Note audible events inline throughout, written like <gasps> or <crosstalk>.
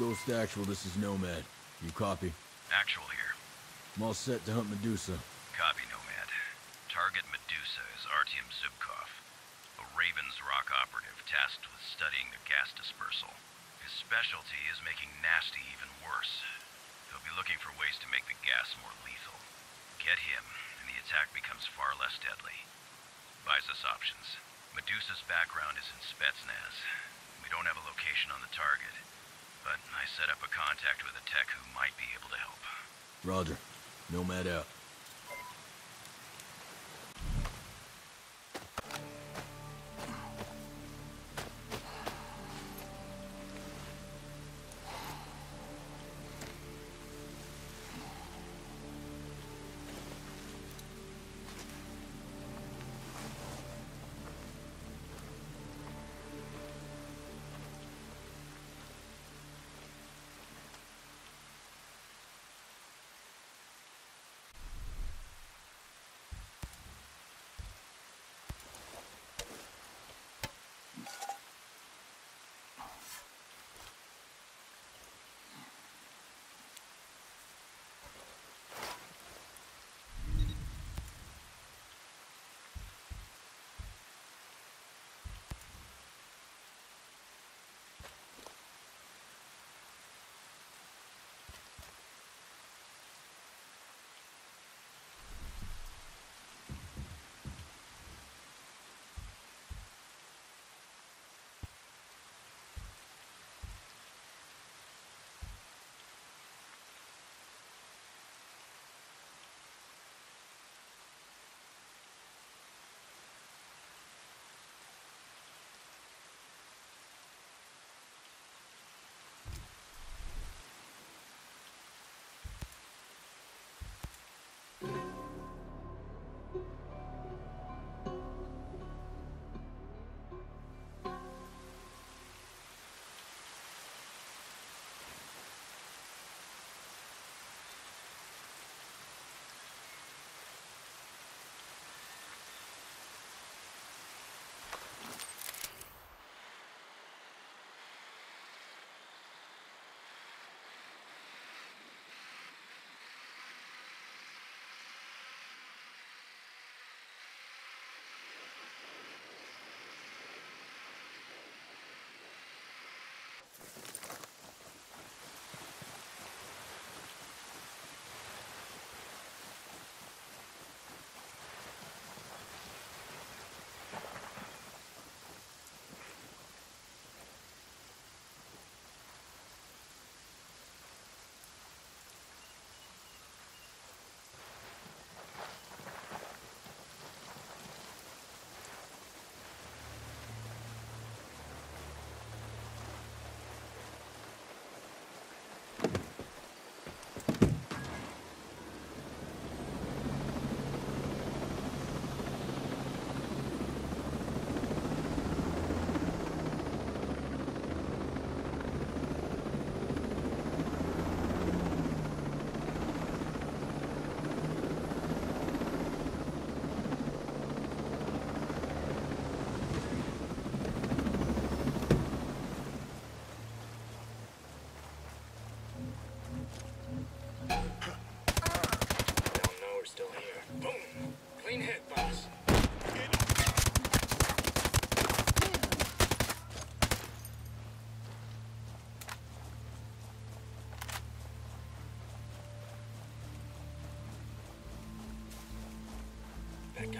Ghost Actual, this is Nomad. You copy? Actual here. I'm all set to hunt Medusa. Copy, Nomad. Target Medusa is Artyom Zubkov, a Raven's Rock operative tasked with studying the gas dispersal. His specialty is making nasty even worse. He'll be looking for ways to make the gas more lethal. Get him, and the attack becomes far less deadly. Buys us options. Medusa's background is in Spetsnaz. We don't have a location on the target, but I set up a contact with a tech who might be able to help. Roger. Nomad out.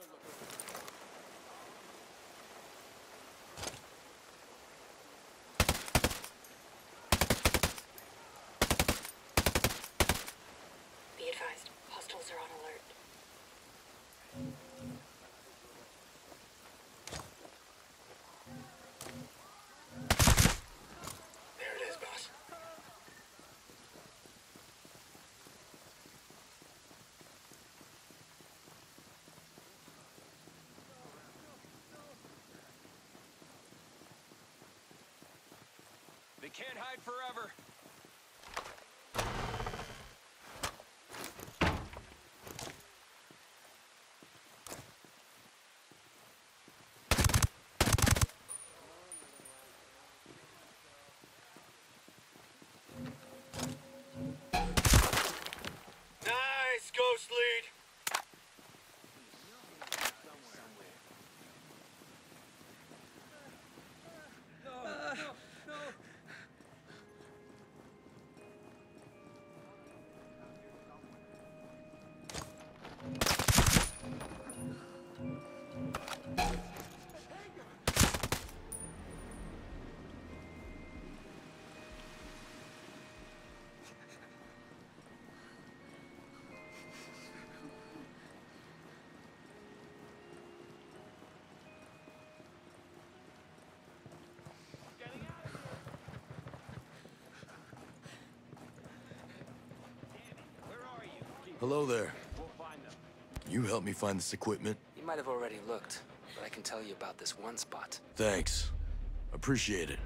Be advised, hostiles are on alert. There it is, boss. They can't hide forever. Nice, Ghost Lead. Hello there. We'll find them. You help me find this equipment? You might have already looked, but I can tell you about this one spot. Thanks. Appreciate it.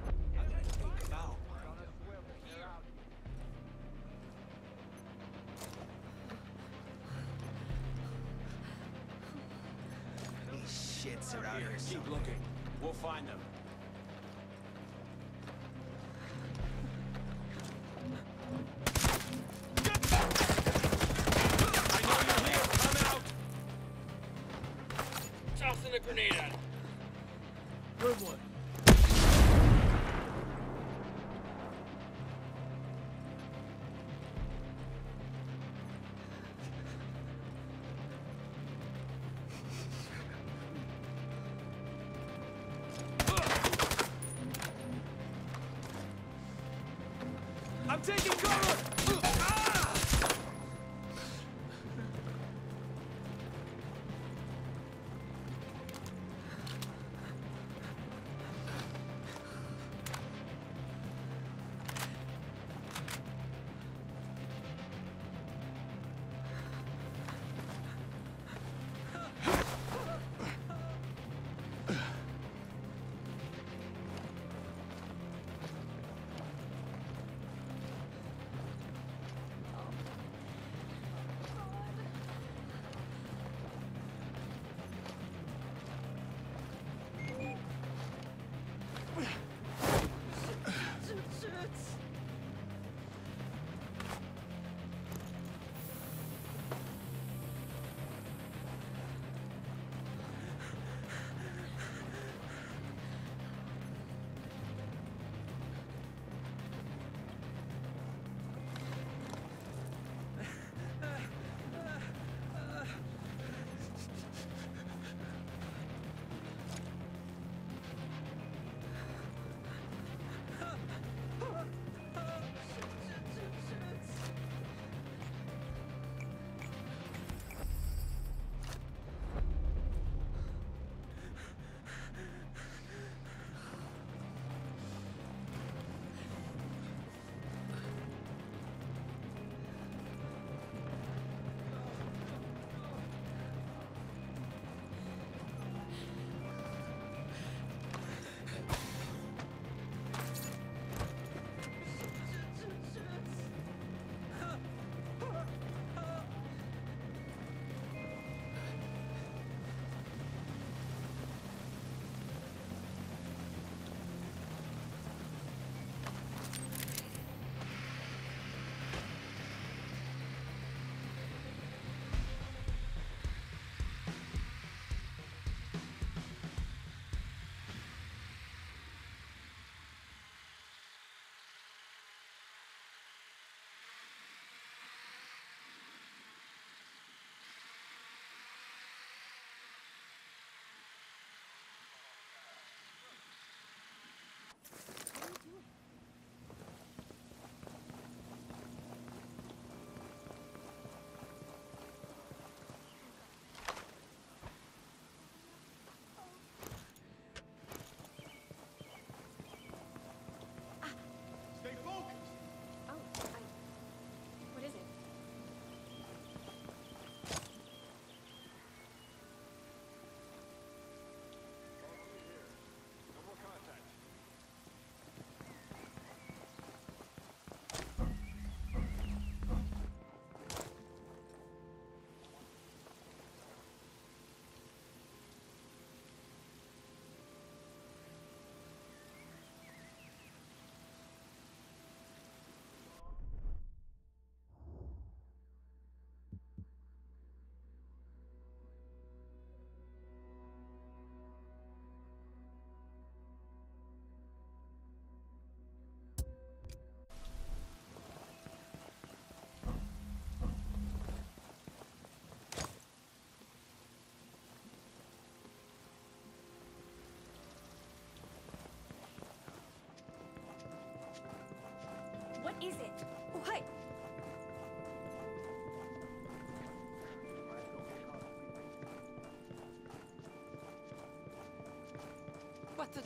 What the?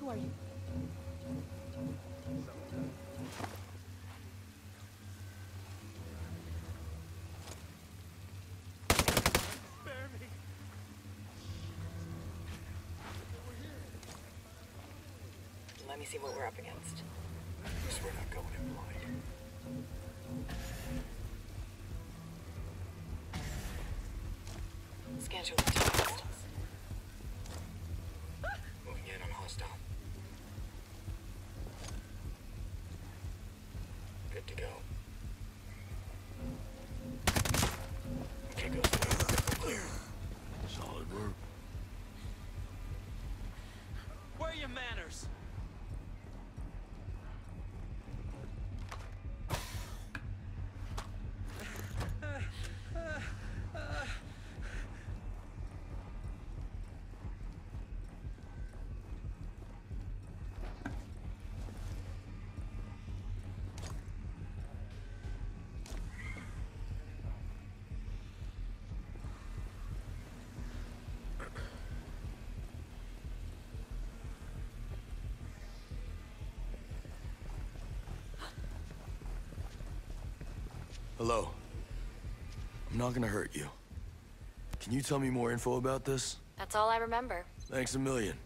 Who are you? Let me see what we're up against. Guess we're not going in blind. Scan Hello. I'm not gonna hurt you. Can you tell me more info about this? That's all I remember. Thanks a million.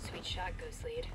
Sweet shot, Ghost Lead.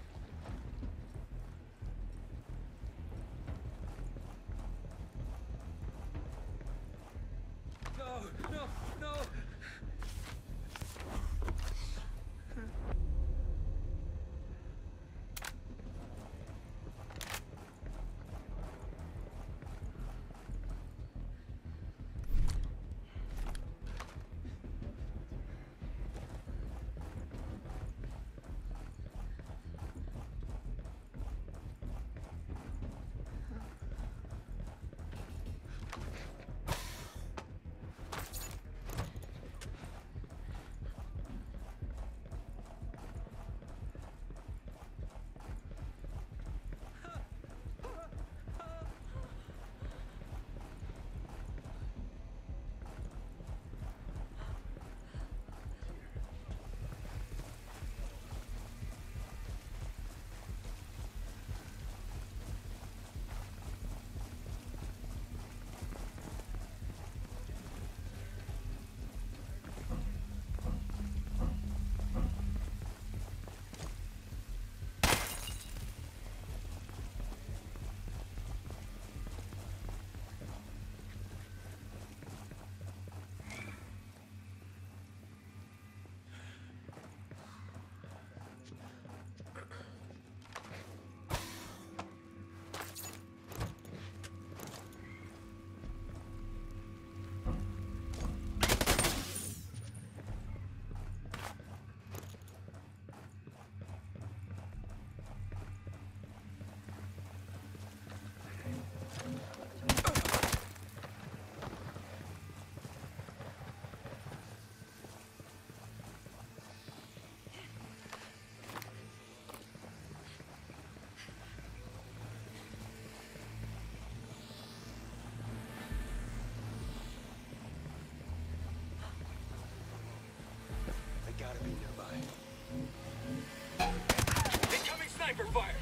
Cover fire!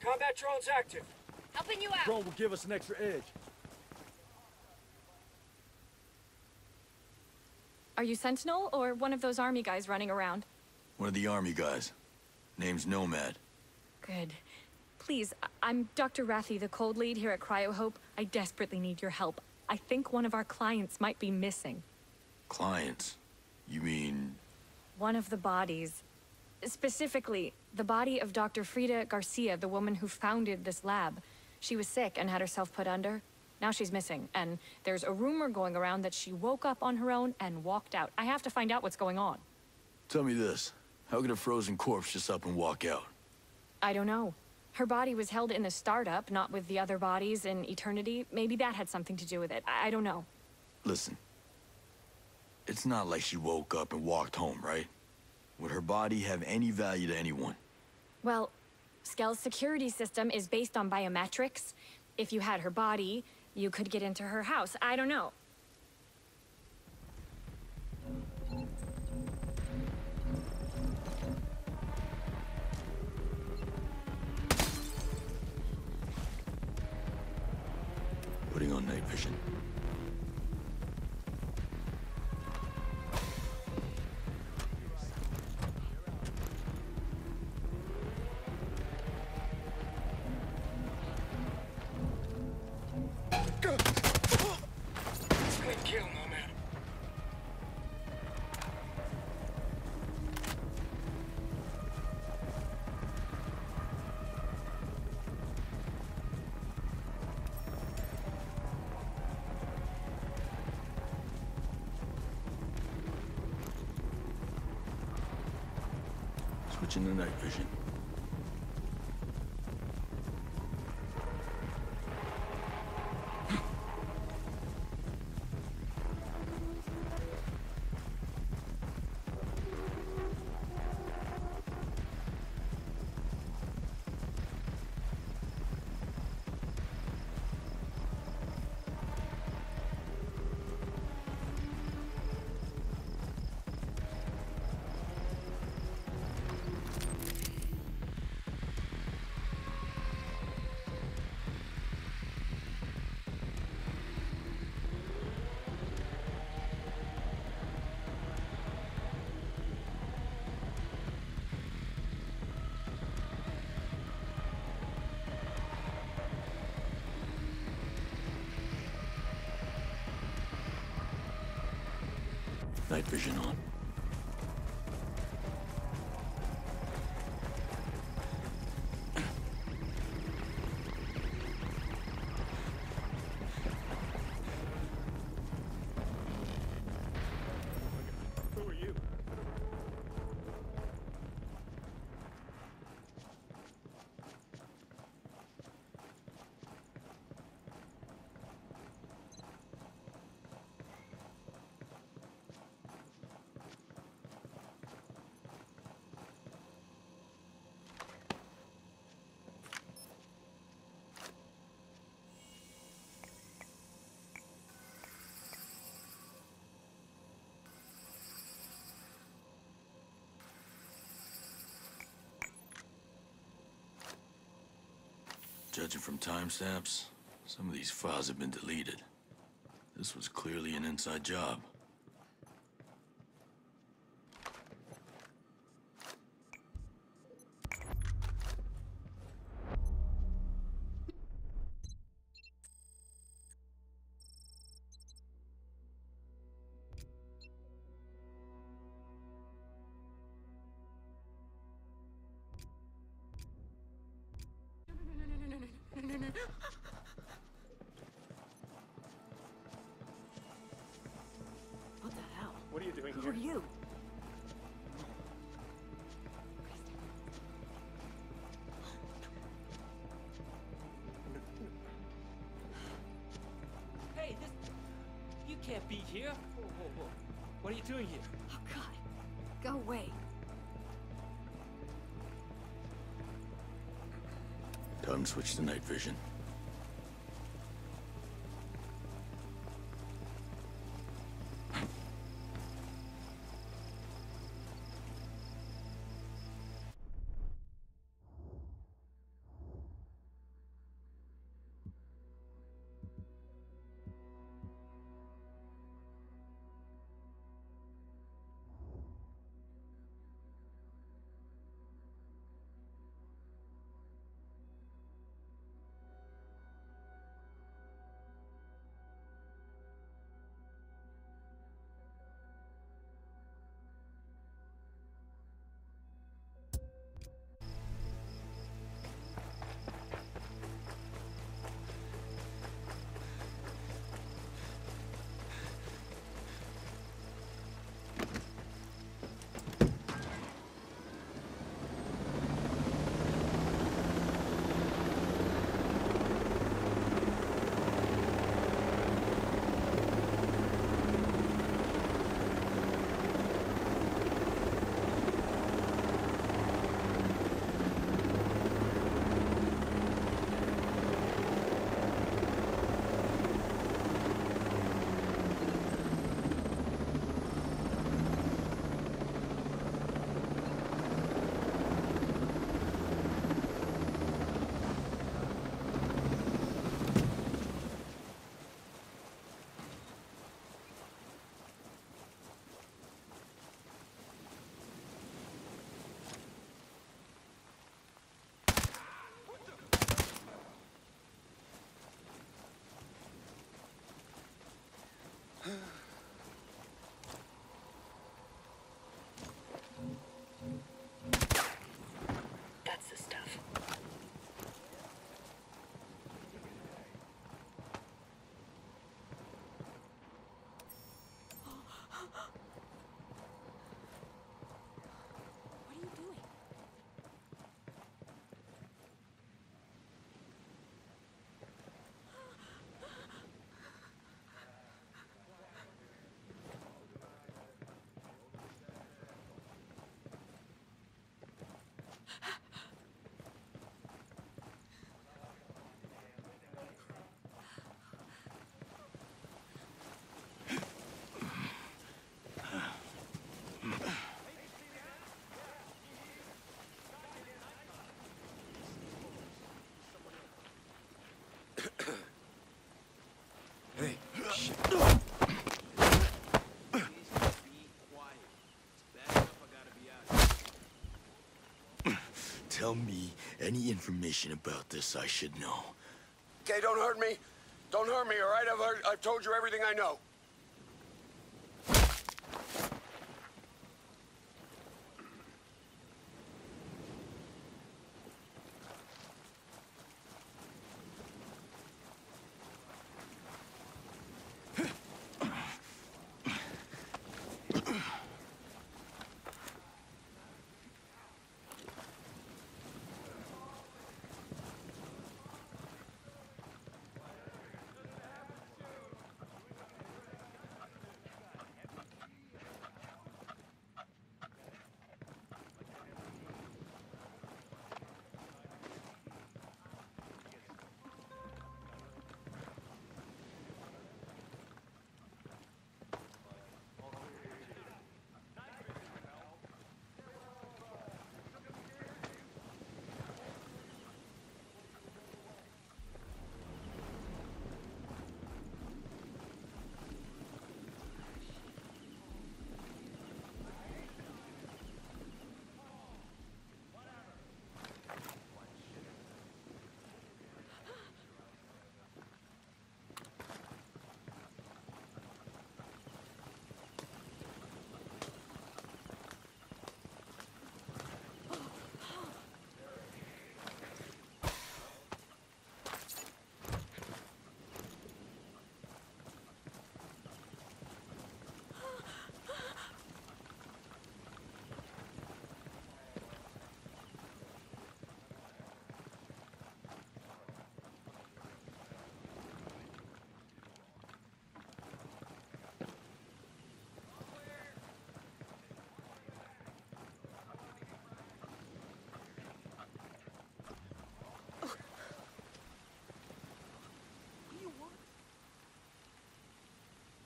Combat drone's active. Helping you out. Drone will give us an extra edge. Are you Sentinel or one of those army guys running around? One of the army guys. Name's Nomad. Good. Please, I- I'm Dr. Rathy, the cold lead here at Cryo Hope. I desperately need your help. I think one of our clients might be missing. Clients. You mean... One of the bodies. Specifically, the body of Dr. Frida Garcia, the woman who founded this lab. She was sick and had herself put under. Now she's missing, and there's a rumor going around that she woke up on her own and walked out. I have to find out what's going on. Tell me this. How could a frozen corpse just up and walk out? I don't know. Her body was held in the startup, not with the other bodies in Eternity. Maybe that had something to do with it. I, I don't know. Listen. It's not like she woke up and walked home, right? Would her body have any value to anyone? Well, Skell's security system is based on biometrics. If you had her body, you could get into her house. I don't know. Night vision. Night vision. Judging from timestamps, some of these files have been deleted. This was clearly an inside job. Switch to night vision. Tell me any information about this I should know. Okay, don't hurt me. Don't hurt me, all right? I've, heard, I've told you everything I know.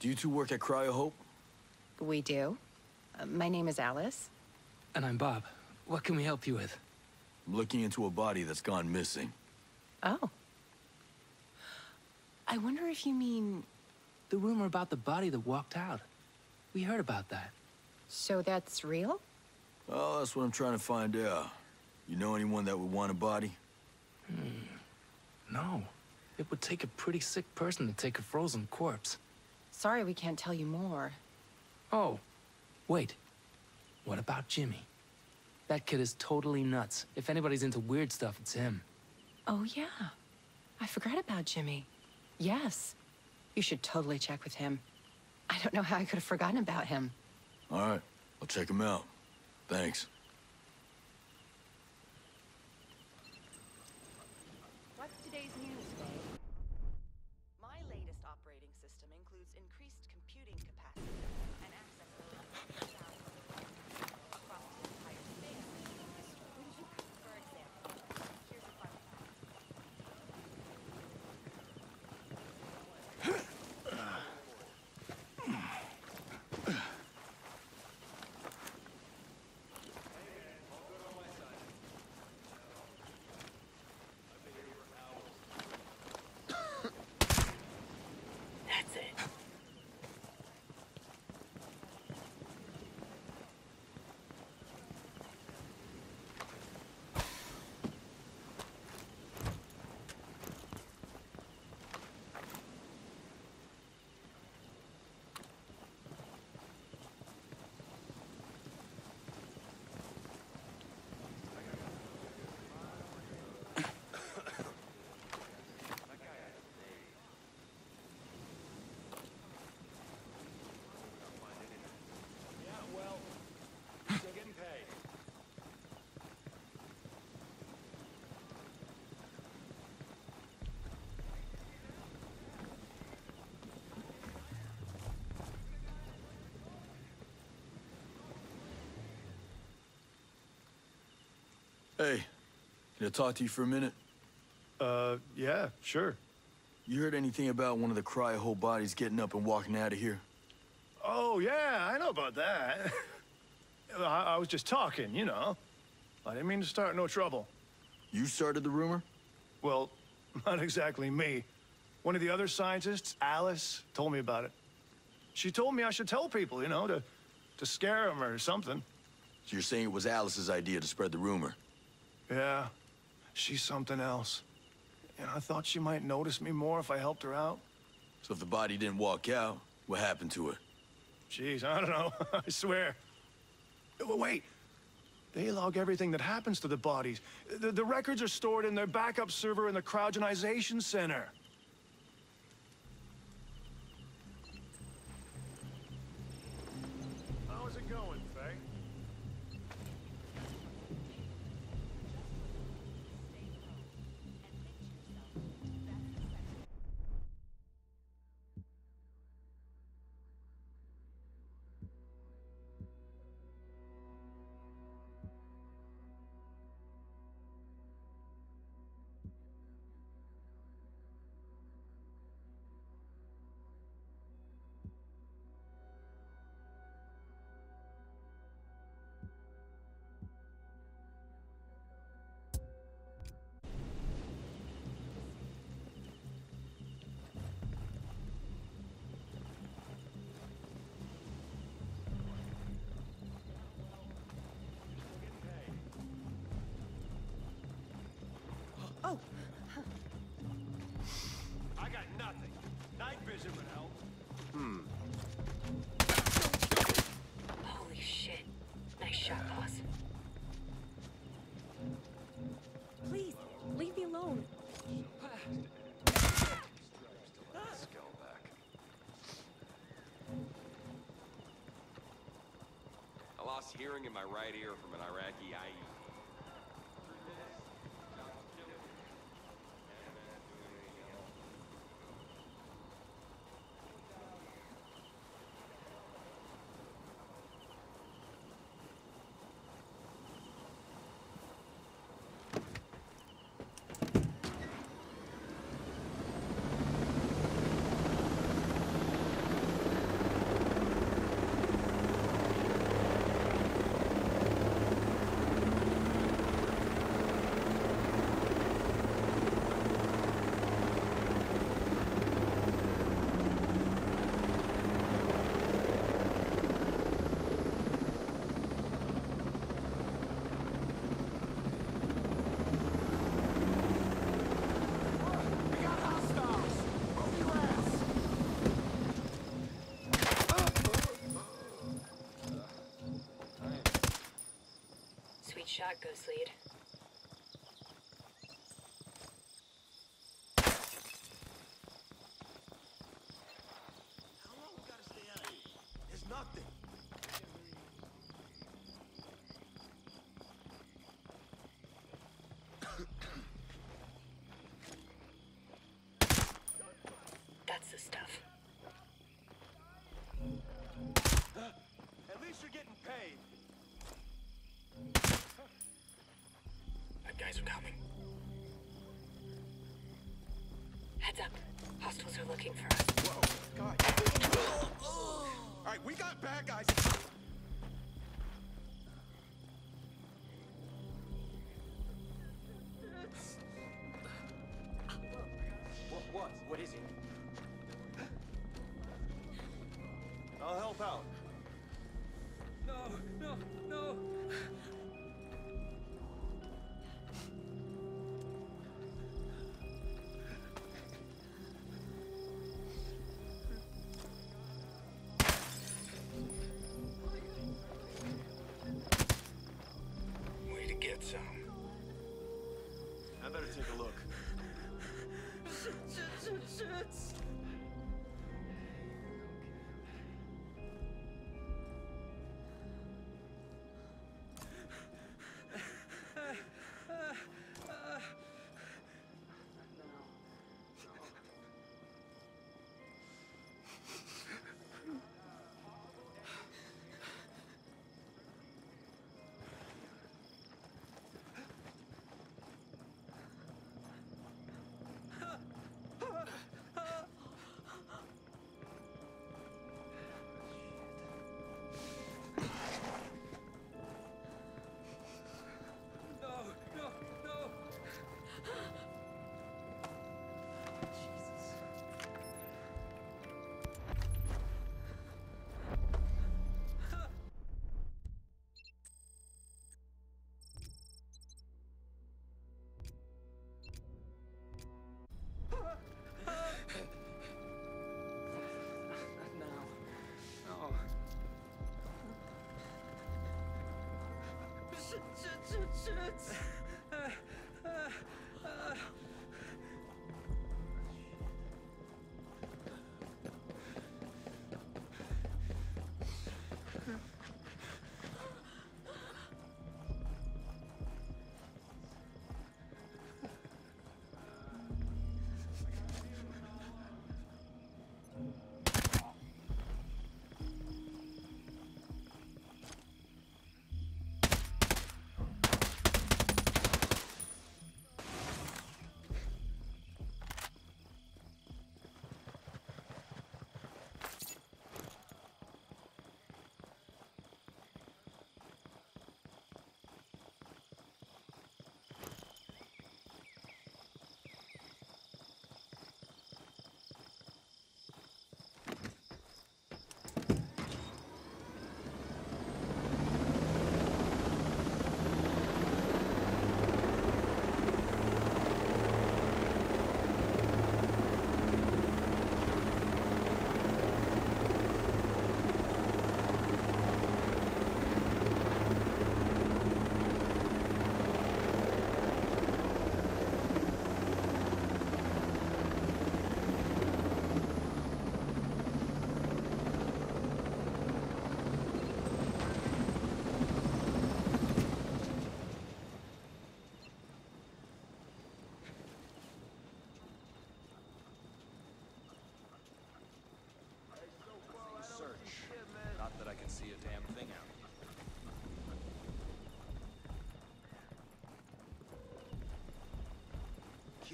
Do you two work at Cryo Hope? We do. Uh, my name is Alice. And I'm Bob. What can we help you with? I'm looking into a body that's gone missing. Oh. I wonder if you mean. The rumor about the body that walked out. We heard about that. So that's real? Well, that's what I'm trying to find out. You know anyone that would want a body? Hmm. No. It would take a pretty sick person to take a frozen corpse. Sorry we can't tell you more. Oh, wait. What about Jimmy? That kid is totally nuts. If anybody's into weird stuff, it's him. Oh, yeah. I forgot about Jimmy. Yes. You should totally check with him. I don't know how I could have forgotten about him. All right, I'll check him out. Thanks. Hey, can I talk to you for a minute? Uh, yeah, sure. You heard anything about one of the cryo bodies getting up and walking out of here? Oh, yeah, I know about that. <laughs> I, I was just talking, you know. I didn't mean to start no trouble. You started the rumor? Well, <laughs> not exactly me. One of the other scientists, Alice, told me about it. She told me I should tell people, you know, to, to scare them or something. So you're saying it was Alice's idea to spread the rumor? Yeah, she's something else. And I thought she might notice me more if I helped her out. So if the body didn't walk out, what happened to her? Jeez, I don't know. <laughs> I swear. Wait. They log everything that happens to the bodies. The, the records are stored in their backup server in the cryogenization center. Lost hearing in my right ear from an Iraqi E. Shot, Ghost Lead. How long we gotta stay out here? There's nothing. That's the stuff. At least you're getting paid. Our guys are coming. Heads up. Hostiles are looking for us. Whoa, God. <gasps> All right, we got bad guys. Search.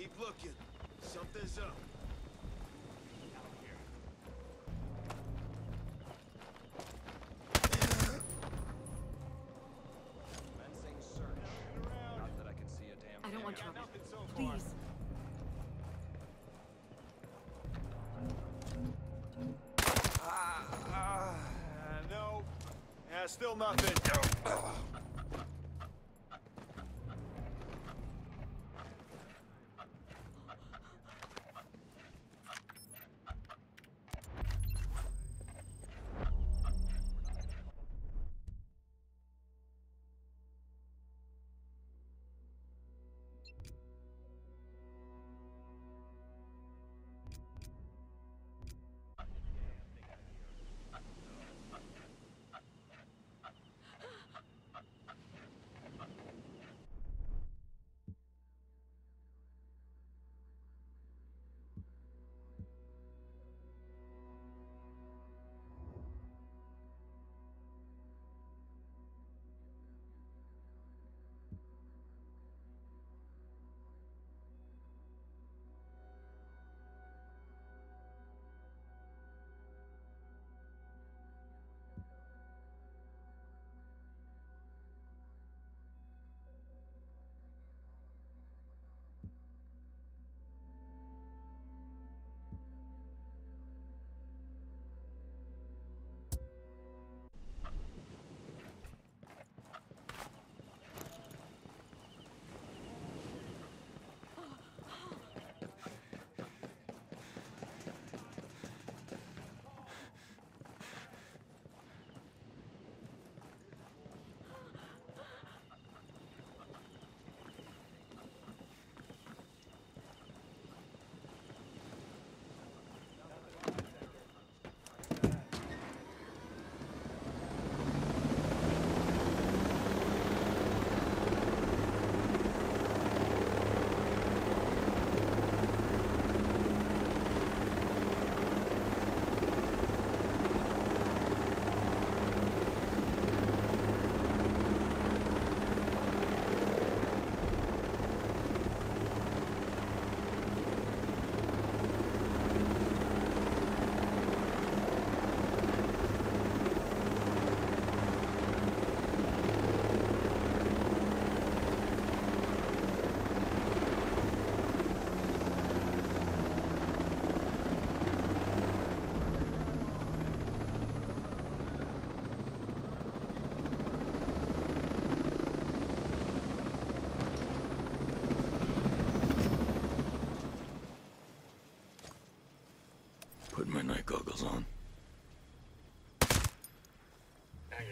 Keep looking. Something's up. Commencing search. Not that I can see a damn I don't want trouble. Please. Ah, ah, no. Yeah, still nothing.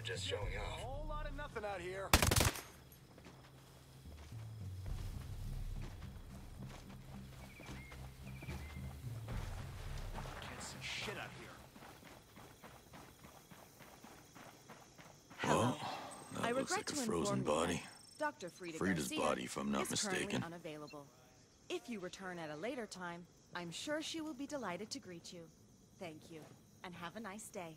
just showing off. A whole lot of nothing out here. Can't see shit out here. Well, that I looks like a frozen body. Dr. Frida Frida's Garcia body, if I'm not mistaken. Unavailable. If you return at a later time, I'm sure she will be delighted to greet you. Thank you, and have a nice day.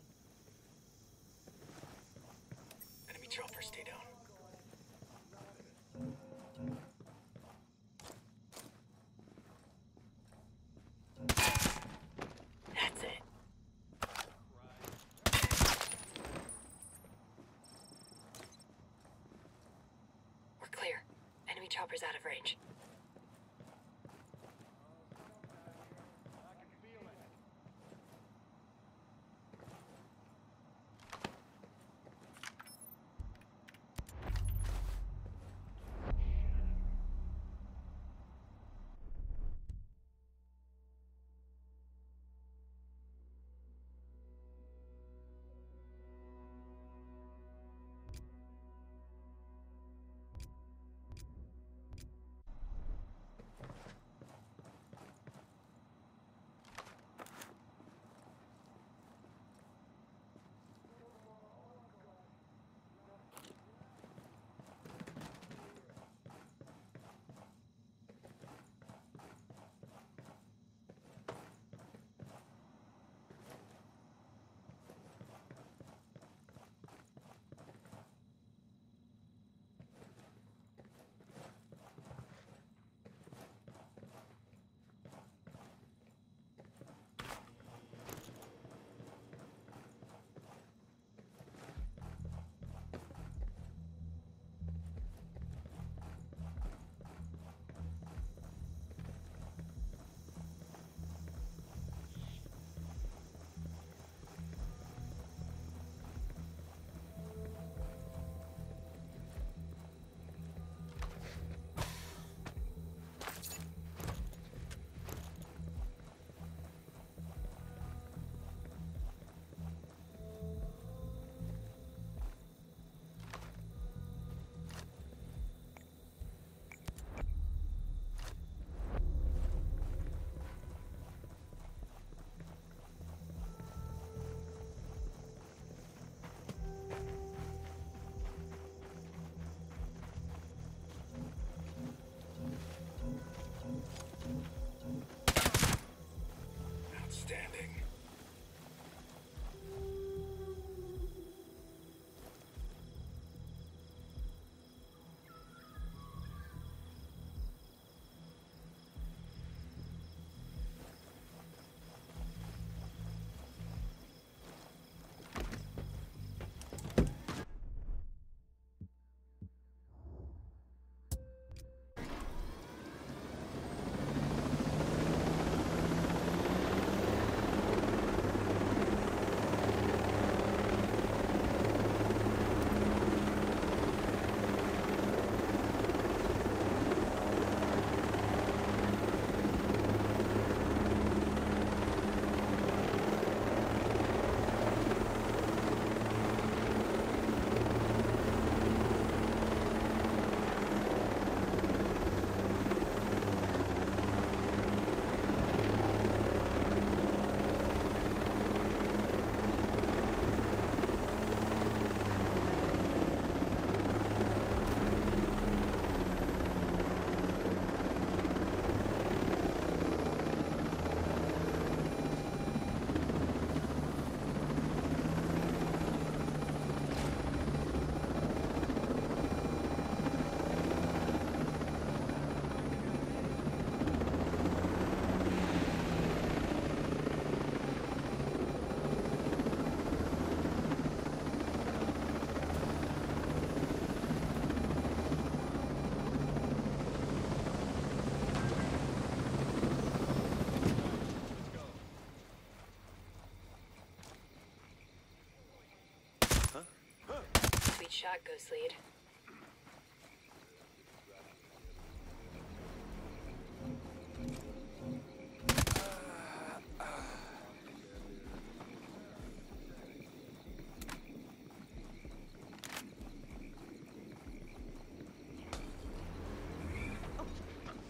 Shot, Ghost Lead.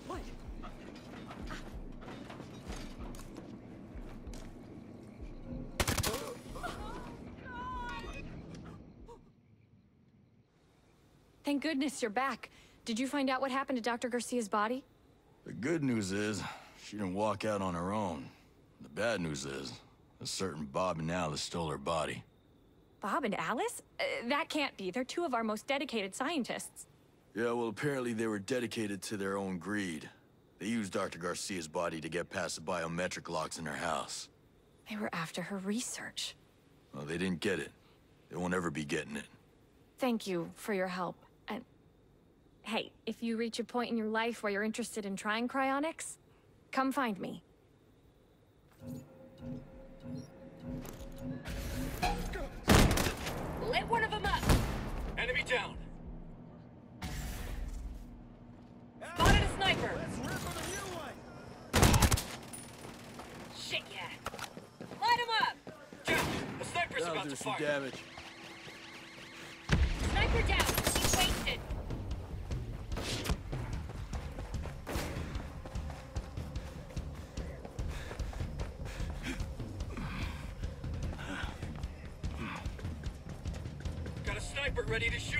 What? Thank goodness you're back. Did you find out what happened to Dr. Garcia's body? The good news is, she didn't walk out on her own. The bad news is, a certain Bob and Alice stole her body. Bob and Alice? Uh, that can't be. They're two of our most dedicated scientists. Yeah, well, apparently they were dedicated to their own greed. They used Dr. Garcia's body to get past the biometric locks in her house. They were after her research. Well, they didn't get it. They won't ever be getting it. Thank you for your help. And hey, if you reach a point in your life where you're interested in trying cryonics, come find me. Lit one of them up. Enemy down. Spotted a sniper. Shit, yeah. Light him up. Down. The sniper's That'll about do to some fire. damage. Ready to shoot.